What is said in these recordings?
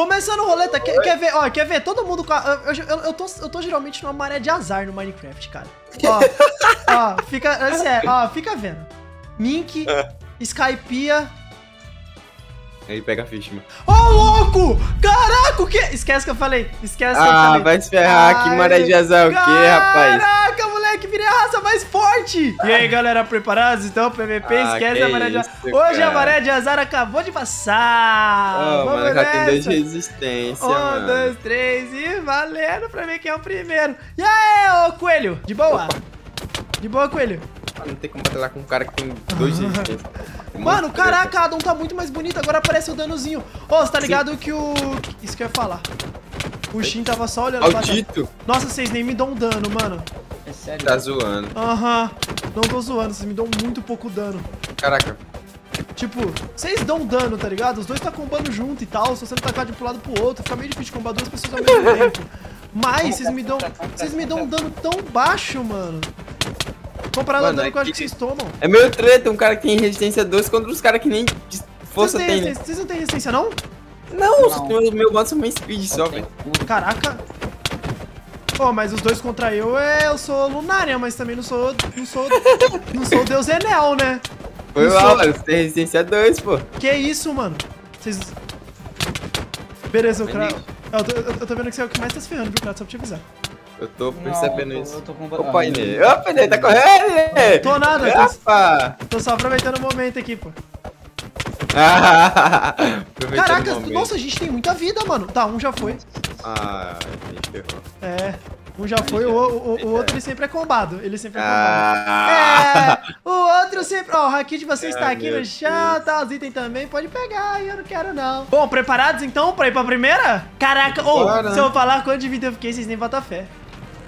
Começando roleta, quer, quer ver? Ó, quer ver? Todo mundo com a, eu, eu, eu, tô, eu tô geralmente numa maré de azar no Minecraft, cara. Ó, ó, fica, é ó, fica vendo. Mink, Skypia, Aí pega a ficha, mano. Ô, louco! Caraca, o que? Esquece que eu falei. Esquece que eu Ah, falei. vai se ferrar, que Ai, maré de azar o quê, rapaz? Caraca, moleque, virei a raça mais forte! E aí, galera, preparados? Então, PVP, Ah, esquece que a maré de azar. Hoje a cara. maré de azar acabou de passar. Ó, Vamos mano, já tem dois de nessa. resistência, Um, mano. dois, três e valendo pra ver quem é o primeiro. E aí, ô coelho? De boa? De boa, coelho? Ah, Não tem como batalhar com um cara que tem dois de resistência. Mano, caraca, a Adon tá muito mais bonito. Agora aparece o danozinho. Ô, você tá ligado que o... Isso que eu ia falar. O Shin tava só olhando. Maldito! Nossa, vocês nem me dão dano, mano. É sério. Tá zoando. Aham. Não tô zoando, vocês me dão muito pouco dano. Caraca. Tipo, vocês dão dano, tá ligado? Os dois tá combando junto e tal. Se você não tacar de um pro lado pro outro, fica meio difícil de combar duas pessoas ao mesmo tempo. Mas vocês me dão. Vocês me dão um dano tão baixo, mano. Comparado ao dano é que eu acho que vocês tomam. É meio treta um cara que tem resistência 2 contra os caras que nem Vocês, força tem. né? vocês não têm resistência, não? Não, Não. meu, meu bot tem speed só, velho. Caraca. Pô, mas os dois contra eu, é, eu sou Lunária, mas também não sou. Não sou. não sou o Deus Enel, né? Foi Não lá, sou- mano. Você tem resistência 2, pô. Que isso, mano? Vocês. Beleza, o Kratos. Eu, tô- eu- eu tô vendo que você é o que mais tá se ferrando, viu, Kratos? Só pra te avisar. Eu tô Não, percebendo eu tô- isso. Eu tô com Opa, ah, Inê. Opa, Inê, tá correndo, Inê. Tô nada, tô- Opa. Tô só aproveitando o momento aqui, pô. Caraca, nossa, a gente tem muita vida, mano. Tá, um já foi. Ah, a gente ferrou. É. Um já foi, o, o- o outro ele sempre é combado. Ele sempre é combado. Ah. É, o outro sempre. Ó, o haki de vocês tá Ai, aqui no chão, tá? Os itens também, pode pegar, eu não quero não. Bom, preparados então pra ir pra primeira? Caraca, ô, Bora. se eu falar quanto de vida eu fiquei, vocês nem botam fé.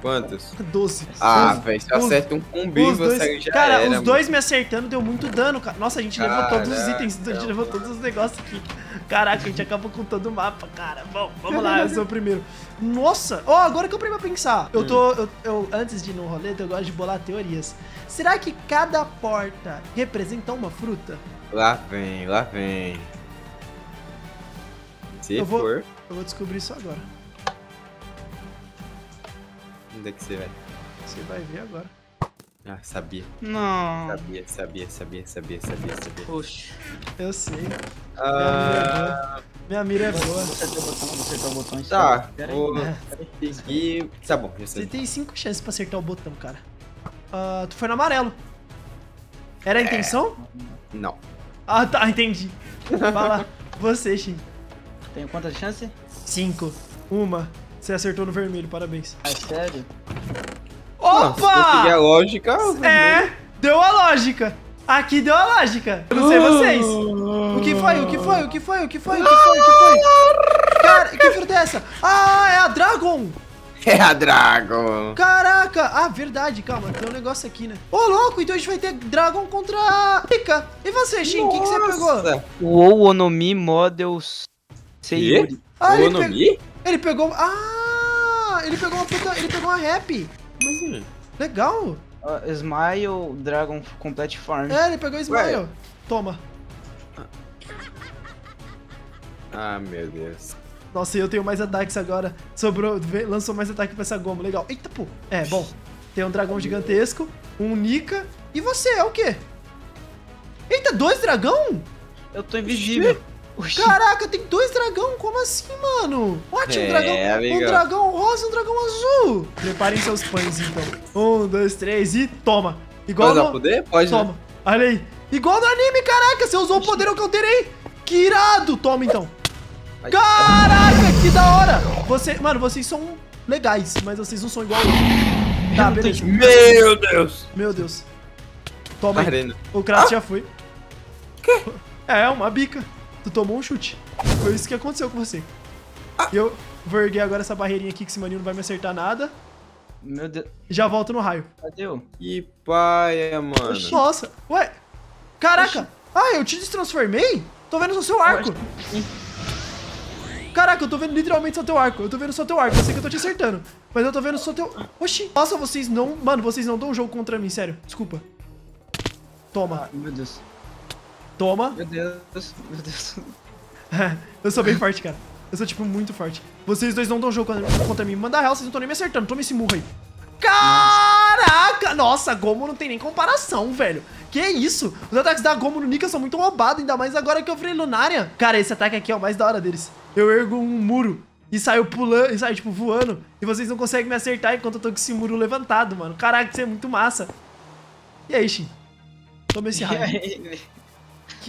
Quantos? 12. Ah, velho, se eu acerto um combi, Os você dois, já cara, era, os mano. dois me acertando deu muito dano, cara. Nossa, a gente levou todos os Caraca, itens, a gente mano. levou todos os negócios aqui. Caraca, a gente acabou com todo o mapa, cara. Bom, vamos lá, eu sou o primeiro. Nossa, ó, agora que eu parei pra pensar. Eu tô, eu, eu- antes de ir no roleta, eu gosto de bolar teorias. Será que cada porta representa uma fruta? Lá vem, lá vem. Se Eu vou- for, Eu vou descobrir isso agora. onde é que você vai? Você vai ver agora. Ah, sabia, Não. sabia, sabia, sabia, sabia, sabia, sabia. Poxa. Eu sei. Ah, Minha mira é boa. Você acertou o botão, você acertou o botão. tá, vou É. seguir... Tá bom, já Você sei. tem cinco chances pra acertar o botão, cara. Ah, tu foi no amarelo. Era a intenção? Não. Ah, tá, entendi. Vai lá. Você, Shin. Tenho quantas chances? Cinco. Uma. Você acertou no vermelho, parabéns. Ah, sério? Não, se eu seguir a Opa! lógica... o É, deu a lógica. Aqui deu a lógica. Eu não sei vocês. O que foi? O que foi? O que foi? O que foi? O que foi? O que foi? Cara, que fruta é essa? Ah, é a Dragon! É a Dragon. Caraca! Ah, verdade, calma, tem um negócio aqui, né? Ô, louco, então a gente vai ter Dragon contra a Pika. E você, Shin, o que, que você pegou? Nossa. O Onomi Models Seiyuri. Ah, ele, Onomi? pe- ele pegou. Ah! Ele pegou uma fruta. Ele pegou uma rap. Legal. Uh, Smile Dragon Complete Farm. É, ele pegou o Smile. Toma. Ah, meu Deus. Nossa, e eu tenho mais ataques agora. Sobrou, lançou mais ataque pra essa goma. Legal. Eita, pô. É, bom. Tem um dragão gigantesco, um Nika. E você, é o quê? Eita, dois dragão? Eu tô invisível. Oxi. Caraca, tem dois dragão? Como assim, mano? What? Um É, dragão, um amiga. dragão rosa e um dragão azul. Preparem seus pães, então. Um, dois, três e toma. Igual Pode dar no... poder? Pode, né? Toma. Olha aí. Igual no anime, caraca. Você usou o poder que eu terei. Que irado. Toma, então. Ai. Caraca, que da hora. Você... Mano, vocês são legais, mas vocês não são igual eu. Tá, beleza. Meu Deus! Meu Deus. Toma aí. O Kratos já foi. É, uma bica. Tu tomou um chute. Foi isso que aconteceu com você. E eu vou erguer agora essa barreirinha aqui que esse maninho não vai me acertar nada. Meu Deus. E já volto no raio. Cadê eu? Que paia, mano. Nossa, ué. Caraca. Ah, eu te destransformei? Tô vendo só seu arco. Caraca, eu tô vendo literalmente só teu arco. Eu tô vendo só teu arco. Eu sei que eu tô te acertando. Mas eu tô vendo só teu... Oxi. Nossa, vocês não... Mano, vocês não dão o jogo contra mim, sério. Desculpa. Toma. Ah, meu Deus. Toma. Meu Deus. Meu Deus. eu sou bem forte, cara. Eu sou, tipo, muito forte. Vocês dois não dão jogo contra, mim. Manda real, vocês não estão nem me acertando. Toma esse murro aí. Caraca! Nossa, Gomo não tem nem comparação, velho. Que isso? Os ataques da Gomo no Nika são muito roubados, ainda mais agora que eu virei Lunária. Cara, esse ataque aqui é o mais da hora deles. Eu ergo um muro e saio pulando, e saio, tipo, voando. E vocês não conseguem me acertar enquanto eu tô com esse muro levantado, mano. Caraca, isso é muito massa. E aí, Shin? Toma esse raio.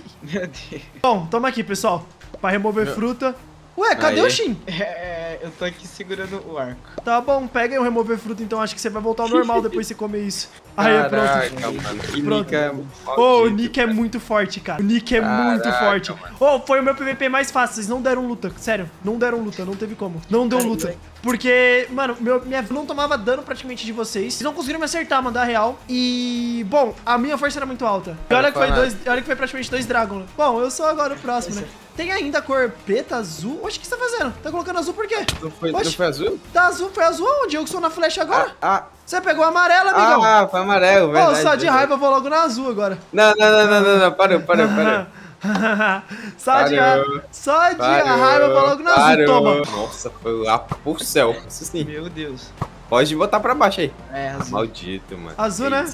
Aí? Meu Deus. Bom, toma aqui, pessoal. Pra remover fruta. Ué, cadê Aí. o Shin? É, eu tô aqui segurando o arco. Tá bom, pega aí o remover fruta, então acho que você vai voltar ao normal depois de você comer isso. Aí, é pronto. Caraca, mano. Que Pronto. Nika Ô, o. Nick é muito forte, cara. O Nick é Caraca, muito forte. Ô, foi o meu PVP mais fácil. Vocês não deram luta. Sério, não deram luta. Não teve como. Não deu luta. Porque, mano, meu, minha não tomava dano praticamente de vocês. Vocês não conseguiram me acertar, mandar real. E, bom, a minha força era muito alta. E olha que foi dois, olha que foi praticamente dois Dragon. Bom, eu sou agora o próximo, né? Tem ainda a cor preta, azul. Oxe, o que você tá fazendo? Tá colocando azul por quê? Não foi, não foi azul? Tá azul, foi azul onde? Eu que sou na flecha agora? Ah, Você pegou amarelo, amigão. ah, foi amarelo, Ô, verdade. só de raiva eu vou logo na azul agora. Não, não, não, não, não, não, parou, parou, parou. só de, Parou. só de Parou, raiva eu vou logo na azul, parou. toma. Nossa, foi lá pro céu. Isso sim. Meu Deus. Pode botar pra baixo aí. É, azul. Maldito, mano. Azul, né?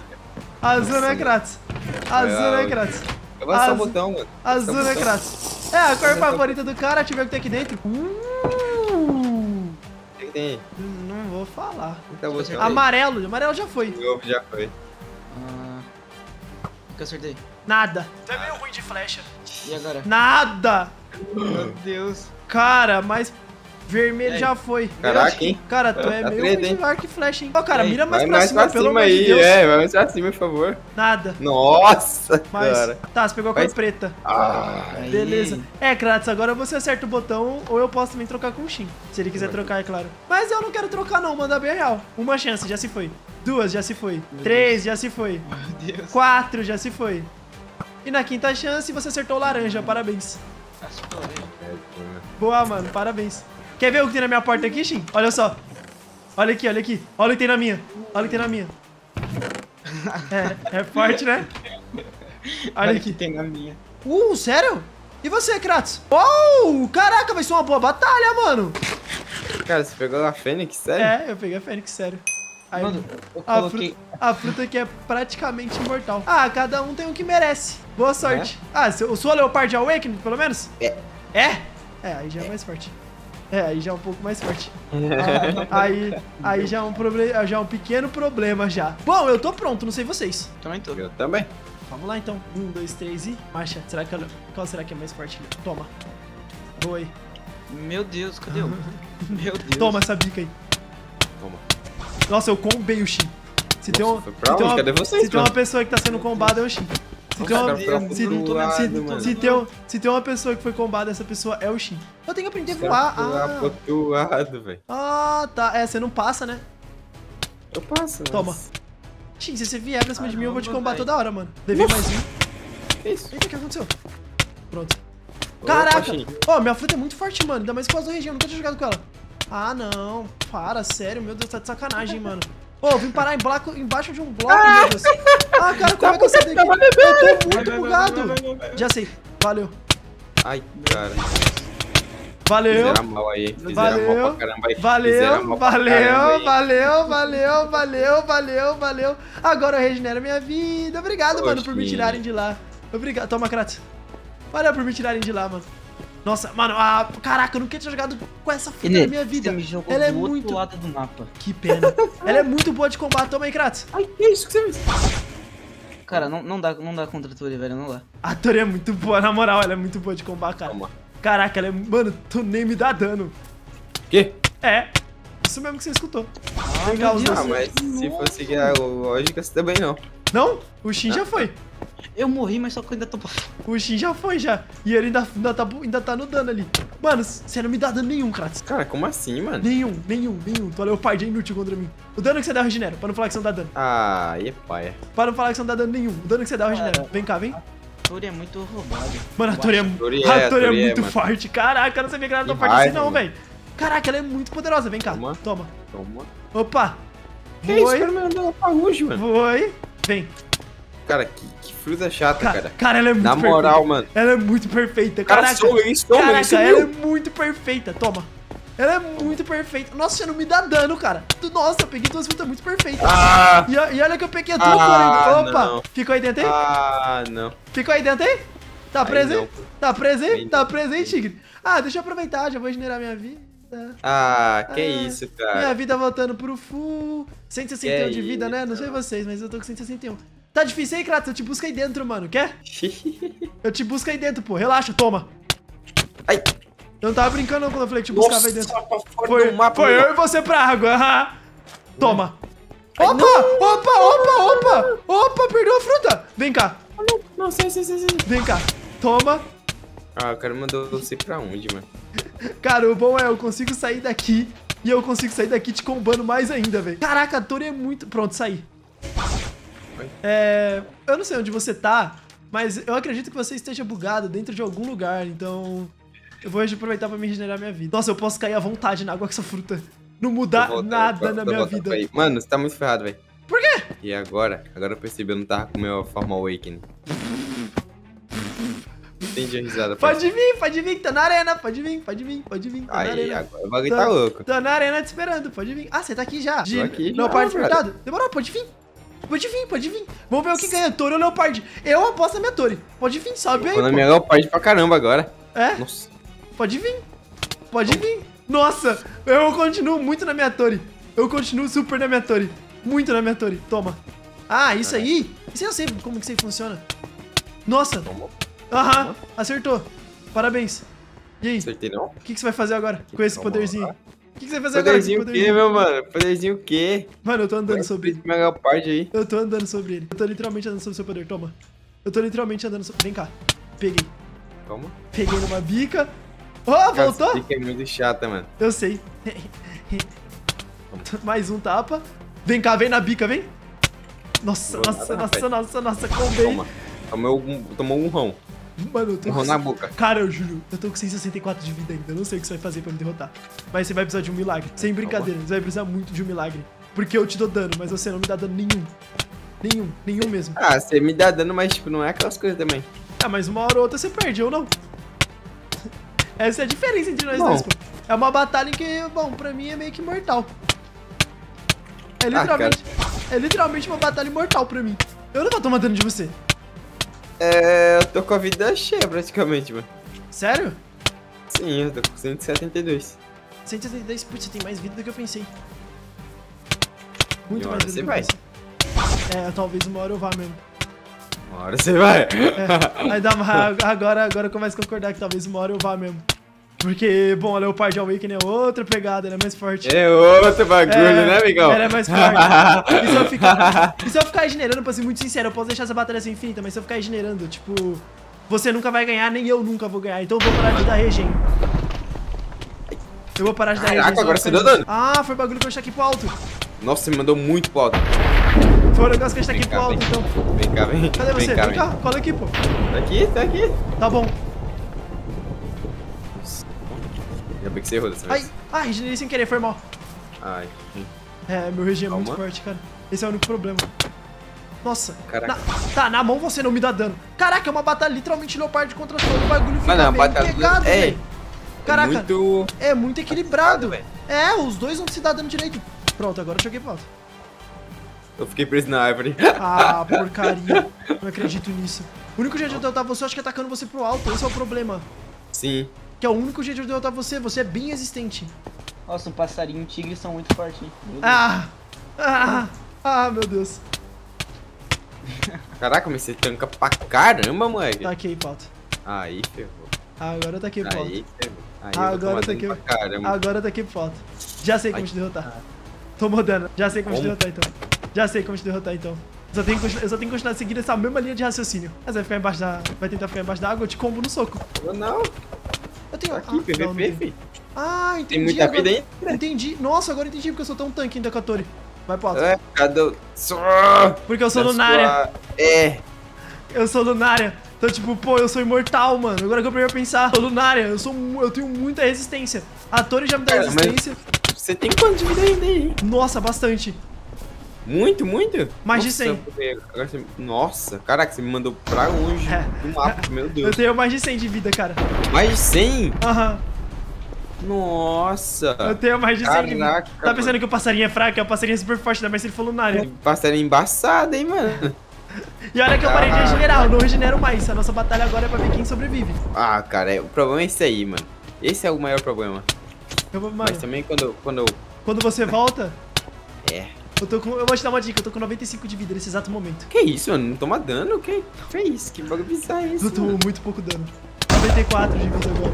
Azul, Nossa, né. Kratos? Azul, É, né, Kratos? Eu vou Azul. botão, mano. Azul, né. Kratos? É, a cor favorita do cara, deixa eu ver o que tem aqui dentro. Uh, O que tem? não vou falar. Apertar o botão aí. Amarelo, amarelo já foi. O já foi. Ah, o que eu acertei? Nada. Tu é meio ruim de flecha. E agora? Nada! Meu Deus. Cara, mas vermelho Ei. já foi. Caraca, hein? Cara, tu é Tá meio treta, de arco e flecha, hein? Ó, cara, Ei, mira mais Vai pra mais cima, pra pelo cima amor de aí, Deus. é, vai mais pra cima, por favor. Nada. Nossa, Mas, cara. tá, você pegou a cor Mas- preta. Ah, Aí. Beleza. É, Kratos, agora você acerta o botão ou eu posso também trocar com o Shin. Se ele quiser trocar, é claro. Mas eu não quero trocar não, manda bem real. Uma chance, já se foi. Duas, já se foi. Três, já se foi. Meu Deus. Quatro, já se foi. E na quinta chance, você acertou o laranja, parabéns. Boa, mano, parabéns. Quer ver o que tem na minha porta aqui, Shin? Olha só. Olha aqui, olha aqui. Olha o que tem na minha. Olha o que tem na minha. É, é forte, né? Olha aqui. tem na minha. Uh, sério? E você, Kratos? Uou! Caraca, vai ser uma boa batalha, mano! Cara, você pegou a Fênix, sério? É, eu peguei a Fênix, sério. Aí, Mano, eu a, coloquei... fruta, a fruta aqui é praticamente imortal. Ah, cada um tem o que merece. Boa sorte. Ah, seu- o sua Leopard Awakening, pelo menos? É. É? É, aí já é mais forte. É, aí já é um pouco mais forte. Aí, aí já é um problema, já é um pequeno problema já. Bom, eu tô pronto, não sei vocês. Também tô. Eu também. Vamos lá então. Um, dois, três e marcha. Será que ela- qual será que é mais forte? Toma. Aí. Meu Deus, cadê o... Meu Deus. Toma essa bica aí. Toma. Nossa, eu combei o Shin. Se tem, Nossa, um, foi pra se tem uma, Cadê vocês, se tem uma pessoa que tá sendo combada, é o Shin. Se tem, uma, Nossa, cara, se, eu não tô se- vendo, mano. se tem um- se tem uma pessoa que foi combada, essa pessoa é o Shin. Eu tenho que aprender a voar. Ah, Flutuado, velho. ah, tá. É, você não passa, né? Eu passo, mas... Toma. Shin, se você vier pra cima de mim, eu vou te combater toda hora, mano. Levei mais um. Que isso? Eita, o que aconteceu? Pronto. Caraca! Shin. Ó, minha fruta é muito forte, mano. Ainda mais com a do região. Nunca tinha jogado com ela. Ah, não. Para, sério. Meu Deus, tá de sacanagem, mano. Ô, eu vim parar em bloco, embaixo de um bloco, meu Deus. Ah, cara, como é que eu saí daqui? Eu tô muito bugado. Já sei. Valeu. Ai, cara. Valeu. Fizeram mal aí. Fizeram Valeu. mal pra caramba aí. Fizeram Valeu, mal pra caramba valeu, valeu, valeu, valeu, valeu, valeu. Agora eu regenero minha vida. Obrigado, mano, por me tirarem de lá. Obrigado. Toma, Kratos. Valeu por me tirarem de lá, mano. Nossa, mano, ah, caraca, eu nunca tinha jogado com essa Ele, na minha vida. Me Ela é do outro muito. lado do mapa. Que pena. Ela é muito boa de combate. Toma aí, Kratos. Ai, que isso que você fez? Cara, não, não, dá, não dá contra a Tori, velho, não dá. A Tori é muito boa, na moral, ela é muito boa de combate, cara. Toma. Caraca, ela é. Mano, tu nem me dá dano. Que? É. Isso mesmo que você escutou. Ah, os meu Ah, dois. mas se for seguir a lógica, você também não. Não? O Shin já foi. Eu morri, mas só que eu ainda tô... O Shin já foi, já. E ele ainda, ainda, tá, ainda tá no dano ali. Mano, você não me dá dano nenhum, Kratos. Cara, como assim, mano? Nenhum, nenhum, nenhum. Tu olha o pai de inútil contra mim. O dano que você dá eu regenero, pra não falar que você não dá dano. Ah, aí é paia. Pra não falar que você não dá dano nenhum. O dano que você dá eu regenero. Vem cá, vem. Tori é muito roubado. Mano, a Tori é, Tori é, é Tori é, muito mano. forte. Caraca, eu não sabia que ela era tão forte assim, não, velho. Caraca, ela é muito poderosa. Vem cá. Toma. Toma. Toma. Opa. Que isso, Foi. cara? Meu Deus. Foi. Vem. Cara, que fruta chata, Ca- cara. Cara, ela é muito Na perfeita. moral, mano. Ela é muito perfeita. Cara, Caraca, ele some, ele caraca, sumiu. ela é muito perfeita. Toma. Ela é muito perfeita. Nossa, você não me dá dano, cara. Nossa, eu peguei duas frutas muito perfeitas. Ah! E, e olha que eu peguei a tua, Ah. Opa, não. ficou aí dentro aí? Ah, não. Ficou aí dentro aí? Tá preso aí? Tá preso aí? Tá preso aí, tigre? Ah, deixa eu aproveitar, já vou generar minha vida. Ah, que Ah, isso, Minha cara. vida voltando pro full. 161 Que de vida, né? Não sei vocês, mas eu tô com 161. Tá difícil aí, Kratos? Eu te busco aí dentro, mano. Quer? Eu te busco aí dentro, pô. Relaxa, toma. Ai. Eu não tava brincando não quando eu falei que te buscava aí dentro. fora Foi, mapa, foi mano. eu e você pra água. aham. Toma. Opa, opa, opa, opa. Opa, perdeu a fruta. Vem cá, Não, sei, sei, sei, sei. vem cá. Toma. Ah, o cara mandou você pra onde, mano? Cara, o bom é eu consigo sair daqui e eu consigo sair daqui te combando mais ainda, velho. Caraca, a torre é muito... Pronto, saí. É... Eu não sei onde você tá, mas eu acredito que você esteja bugado dentro de algum lugar, então... Eu vou aproveitar pra me regenerar minha vida. Nossa, eu posso cair à vontade na água com essa fruta. Não mudar Tô nada tô- na tô minha vida. pra aí. Mano, você tá muito ferrado, velho. Por quê? E agora? Agora eu percebi, eu não tava com minha forma Awakening. Entendi a risada. Pode vir, pode vir, tá na arena, pode vir, pode vir, pode vir, tá na Aí, arena. agora o bagulho tá louco. Tô na arena te esperando, pode vir. Ah, você tá aqui já? De aqui já, Leopardo cara. despertado? Demorou, pode vir. Pode vir, pode vir. Vamos ver o que ganha, Torre ou Leopard. Eu aposto na minha Torre. Pode vir, sobe aí, Tô na minha Leopard pra caramba agora. É, Nossa. pode vir. Pode vir. Nossa, eu continuo muito na minha torre. Eu continuo super na minha torre. Muito na minha torre. Toma. Ah, isso aí? Isso aí eu sei como que isso aí funciona. Nossa. Tomou. Aham, acertou. Parabéns. E aí, Acertei não? o que, que você vai fazer agora com esse poderzinho? O que, que você vai fazer agora com esse Poderzinho o quê, poderzinho? meu mano? Poderzinho o quê? Mano, eu tô andando sobre ele. Leopard aí. Eu tô andando sobre ele. Eu tô literalmente andando sobre o seu poder. Toma. Eu tô literalmente andando sobre... Vem cá. Peguei. Toma. Peguei numa bica. Oh, Cara, voltou? essa dica é muito chata, mano. Eu sei. Mais um tapa. Vem cá, vem na bica, vem. Nossa, nossa, nada, nossa, rapaz. nossa, nossa, combei. Toma. Tomou um, tomou um rão. Mano, eu tô com... na boca. Cara, eu juro, eu tô com 164 de vida ainda. Eu não sei o que você vai fazer pra me derrotar. Mas você vai precisar de um milagre. Sem brincadeira, você vai precisar muito de um milagre. Porque eu te dou dano, mas você não me dá dano nenhum. Nenhum, nenhum mesmo. Ah, você me dá dano, mas tipo, não é aquelas coisas também. Ah, mas uma hora ou outra você perde, eu não. Essa é a diferença entre nós Não. dois, pô. É uma batalha que, bom, pra mim é meio que mortal. É Ah, literalmente, é literalmente uma batalha imortal pra mim. Eu não vou tomar dano de você. É, eu tô com a vida cheia praticamente, mano. Sério? Sim, eu tô com 172. 172, putz, você tem mais vida do que eu pensei. Muito mais vida do você que eu pensei. É, talvez uma hora eu vá mesmo. Uma hora você vai. É, aí dá uma, agora, agora eu começo a concordar que talvez uma hora eu vá mesmo. Porque, bom, a Leopard Awakening é outra pegada, ela é mais forte. É outro bagulho, né, amigão? Ela é mais forte. e, se eu ficar, e se eu ficar regenerando, pra ser muito sincero, eu posso deixar essa batalha ser infinita, mas se eu ficar regenerando, tipo, você nunca vai ganhar, nem eu nunca vou ganhar. Então eu vou parar de dar regen. Eu vou parar de dar Caraca, regen. agora eu você deu ficar- Ah, foi bagulho que eu aqui pro alto. Nossa, você me mandou muito pro alto. Foi o negócio que a gente tá aqui pro alto, vem. então. Vem cá, vem. Cadê você? Vem cá, Vem cá, cola aqui, pô. Tá aqui, tá aqui. Tá bom. Ainda bem que você errou dessa Ai, vez. ai, regenerei sem querer, foi mal. Ai. É, meu regen é muito forte, cara. Esse é o único problema. Nossa. Caraca. Na- tá, na mão você não me dá dano. Caraca, é uma batalha literalmente leopardo contra todo. O bagulho fica Mano, é batalha- pegado, é. velho. Caraca, Muito... é muito equilibrado. velho. É, os dois não se dá dano direito. Pronto, agora eu joguei alto. Eu fiquei preso na árvore. Ah, porcaria. Não acredito nisso. O único jeito de eu derrotar você, eu acho que é atacando você pro alto. Esse é o problema. Sim. Que é o único jeito de eu derrotar você. Você é bem resistente. Nossa, um passarinho e um tigre são muito fortes. Ah! Ah! Ah, meu Deus. Caraca, mas você tanca pra caramba, moleque. Taquei pro alto. Aí, ferrou. Agora eu taquei pro alto. Aí, ferrou. Aí, Ah, eu agora tomar tá aqui. pra caramba. Agora eu taquei alto. Já sei como Ai. te derrotar. Tomou dano. Já sei como, te Como? derrotar então. Já sei como te derrotar então. Só tenho que eu só tenho que continuar seguindo essa mesma linha de raciocínio. Mas vai ficar embaixo da. Vai tentar ficar embaixo da água, eu te combo no soco. Eu Não, Tenho. aqui, ah, não, não PVP, tem. fi. Ah, entendi. Tem muita agora. vida aí? Entendi. Nossa, agora eu entendi porque eu sou tão tanque ainda com a Tori. Vai pro alto. É, cada... Só... Porque eu sou da lunária. sua- É. Eu sou lunária. Então, tipo, pô, eu sou imortal, mano. Agora que eu primeiro pensar, sou lunária. Eu, sou, eu tenho muita resistência. A Tori já me dá Cara, resistência. Você tem quanto de vida ainda aí? Nossa, bastante. Muito, muito? Mais de Nossa, 100. eu vou- agora você- Nossa, caraca, você me mandou pra longe É. do mapa, meu Eu Deus. tenho mais de 100 de vida, cara. Mais de 100? Aham. Nossa. Eu tenho mais de 100 de vida. Caraca, Tá pensando que o passarinho é fraco? É o passarinho super forte, mais se ele for lunário. mano. Passarinho embaçado, hein, mano? E olha que eu parei de Caraca. regenerar, eu não regenero mais. A nossa batalha agora é pra ver quem sobrevive. Ah, cara, é- o problema é esse aí, mano. Esse é o maior problema. Eu vou, mano, Mas também quando, quando eu... quando você volta, É. eu tô com. Eu vou te dar uma dica, eu tô com 95 de vida nesse exato momento. Que isso, mano? Não toma dano? Que, que é isso? Que bagulho bizarro é esse, Eu tomo muito pouco dano. 94 de vida agora.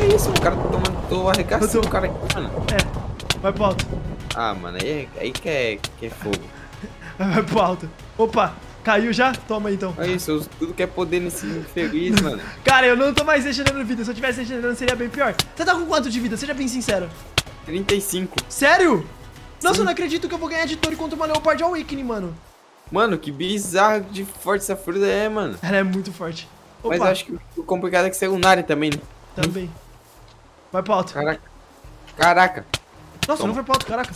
Que isso, mano? O cara tá tomando... Tô arregaçando tô- o cara aqui, mano. É, vai pro alto. Ah, mano, aí, é- aí que, é, que é fogo. Vai pro alto. Opa, caiu já? Toma aí, então. Olha isso, eu tudo que é poder nesse infeliz, mano. Cara, eu não tô mais regenerando vida. Se eu tivesse regenerando, seria bem pior. Você tá com quanto de vida? Seja bem sincero. 35. Sério? Nossa, eu não acredito que eu vou ganhar de Tori contra uma Leopard Awakening, mano. Mano, que bizarro de forte essa fruta é, mano. Ela é muito forte. Opa, Mas eu acho que o complicado é que você é também, né? também. Vai pro alto. Caraca. Caraca. Nossa, toma. não foi pro alto, caraca.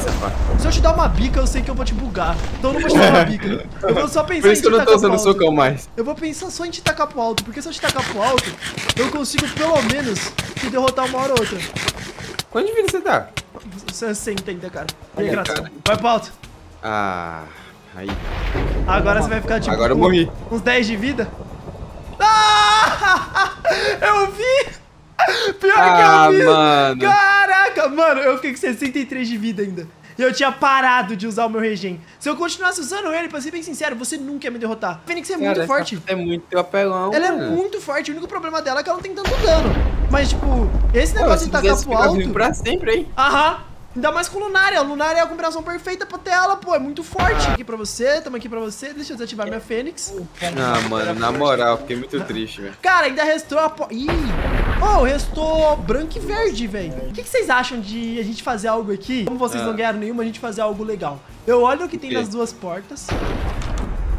Safar. Se eu te dar uma bica, eu sei que eu vou te bugar. Então eu não vou te dar uma bica. Eu vou só pensar Por em isso te que eu não tô usando socão mais. Eu vou pensar só em te tacar pro alto, porque se eu te tacar pro alto, eu consigo pelo menos te derrotar uma hora ou outra. Quanto de vida você tá? Você você entende, cara. E gratidão. cara. Vai pro alto. Ah. Aí. Agora você vai ficar tipo. Agora eu morri. Uns 10 de vida. Ah! Eu vi! Pior Ah, que eu vi! mano. Caraca, mano, eu fiquei com 63 de vida ainda. E eu tinha parado de usar o meu regen. Se eu continuasse usando ele, pra ser bem sincero, você nunca ia me derrotar. A Fênix é muito Cara, essa forte. É muito apelão, Ela é muito forte, o único problema dela é que ela não tem tanto dano. Mas, tipo, esse negócio de tacar pro alto. pra sempre, hein? Aham. Ainda mais com Lunária. Lunária é a combinação perfeita pra ter ela, pô. É muito forte. Aqui pra você, tamo aqui pra você. Deixa eu desativar minha Fênix. Ah, mano, na moral, fiquei muito triste, velho. Cara, ainda restou a. po- Ih! Oh, restou branco e verde, velho. O que, que vocês acham de a gente fazer algo aqui? Como vocês Ah. não ganharam nenhuma, a gente fazer algo legal. Eu olho o que tem nas duas portas.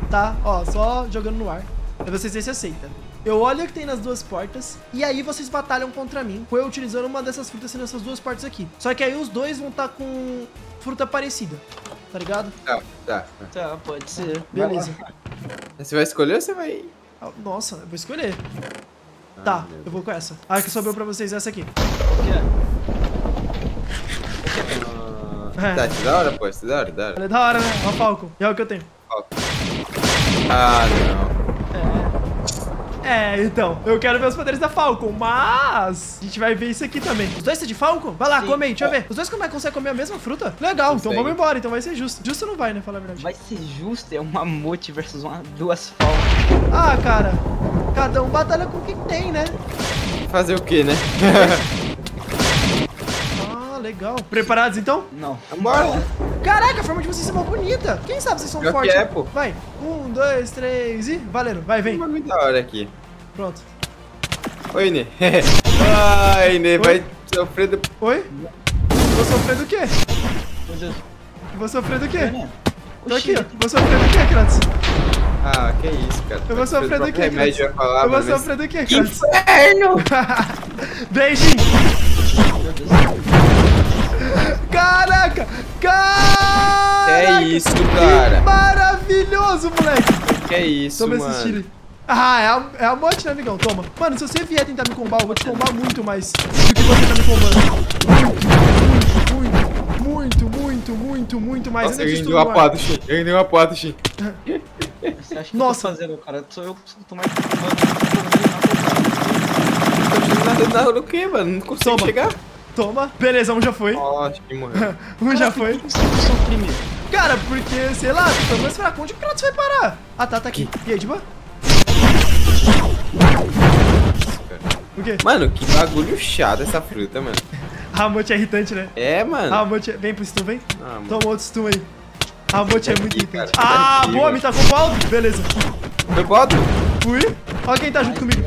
Tá? Ó, só jogando no ar. Aí vocês veem se aceita. Eu olho o que tem nas duas portas. E aí vocês batalham contra mim. Com eu utilizando uma dessas frutas nessas duas portas aqui. Só que aí os dois vão estar com fruta parecida. Tá ligado? Tá, tá. Tá, pode ser. Beleza. Você vai escolher ou você vai. Nossa, eu vou escolher. Tá, meu eu vou com essa. Ah, que sobrou pra vocês essa aqui. O que é? Ah, É. Tá, isso é da hora, pô, isso é da hora, da hora. Ela é da hora, né? Ó, Falcon. E é o que eu tenho. Ah, não. É, então. Eu quero ver os poderes da Falcon, mas... A gente vai ver isso aqui também. Os dois são de Falcon? Vai lá, Sim. come aí, deixa eu ver. Os dois como é, conseguem comer a mesma fruta? Legal, então vamos embora. Então vai ser justo. Justo não vai, né? Falar a verdade. Vai ser justo, é uma mote versus uma, duas falcas. Ah, cara. Cada um batalha com o que tem, né? Fazer o quê, né? Ah, legal. Preparados, então? Não. Vambora. Caraca, a forma de vocês é uma bonita. Quem sabe vocês são Pior que fortes? é, pô. Vai. Um, dois, três e... Valendo. Vai, Tem vem. uma muito da hora aqui. Pronto. Oi, Inê. Ai, Inê, vai sofrer do... Oi? Vou sofrer do quê? Meu Deus. Vou sofrer do quê? Tô aqui, ó. Vou sofrer do quê, Kratos? Ah, que isso, cara. Eu vou sofrer do Kratos? remédio falar, Eu vou sofrer do quê, Kratos? Inferno! Beijinho! Deus. Caraca! Caraca! Que isso, cara? Maravilhoso, moleque! Que isso, Toma mano? esse tiro. Ah, é a, é a morte, né, amigão? Toma. Mano, se você vier tentar me combar, eu vou te combar muito mais do que você tá me combando. Muito, muito, muito, mais. Nossa, Eu eu preciso uma porrada, Shin. Eu dei uma porrada, Shin. Você acha que Nossa. eu tô fazendo, cara? Sou eu que tô mais... Nada, do que, mano? Não consigo Toma. chegar. Toma. Beleza, um já foi. Ó, acho que morreu. Um já foi. Por que você sou o primeiro? Cara, porque, sei lá, tu tá mais fraco. Onde que o Kratos vai parar? Ah, tá, tá aqui. E aí, de boa? O quê? Mano, que bagulho chato essa fruta, mano. Ramote é irritante, né? É, mano. Ramote é... Vem pro stun, vem. Ah, mano. Toma outro stun aí. Ramote é muito irritante. Ah, Aqui, boa, mano. me tacou pro alto. Beleza. Eu boto? Fui. Olha quem tá junto comigo.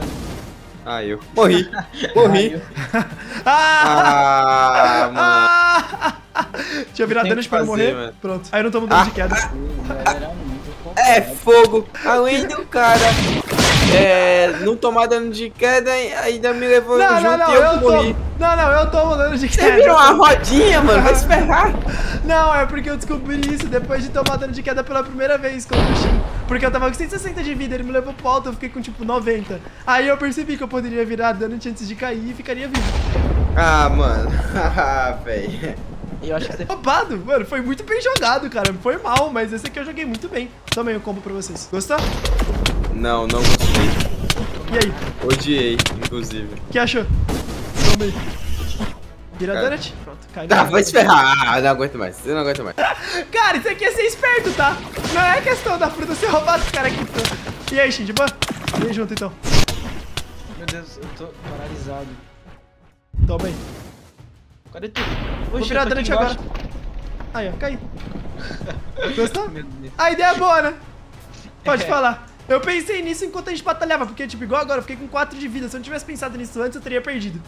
Ah, eu. Morri. Morri. Ah! Ah, mano. Ah! Tinha virado Tem dano que de pra eu fazer, morrer. mano. Pronto. Aí eu não tomo dano Ah, de queda. É fogo. Além do cara. É, não tomar dano de queda e ainda me levou Não, junto não, não, e eu eu morri. Não, não, eu tô dando de Você queda. virou uma rodinha, mano, vai se ferrar. Não, é porque eu descobri isso depois de tomar dano de queda pela primeira vez contra o Shin. Porque eu tava com 160 de vida, ele me levou pro alto, eu fiquei com tipo 90. Aí eu percebi que eu poderia virar dano antes de cair e ficaria vivo. Ah, mano. Ah, véi. Eu acho que você Roubado, mano, foi muito bem jogado, cara. Foi mal, mas esse aqui eu joguei muito bem. Também o combo pra vocês. Gostou? Não, não gostei. E aí, Odiei, inclusive. o que achou? Tomei. Vira Cara. donut. Pronto, cai. Tá, vai se ferrar. Ah, não aguento mais. Eu não aguento mais. Cara, isso aqui é ser esperto, tá? Não é questão da fruta ser roubada, cara aqui. E aí, Shin, de boa? Vem junto então. Meu Deus, eu tô paralisado. Toma aí. Cadê tu? Vou Oxe, virar tô aqui donut agora. Aí, ó, caí. Gostou? A ideia é boa, né? Pode É. falar. Eu pensei nisso enquanto a gente batalhava, porque, tipo, igual agora, eu fiquei com 4 de vida. Se eu não tivesse pensado nisso antes, eu teria perdido.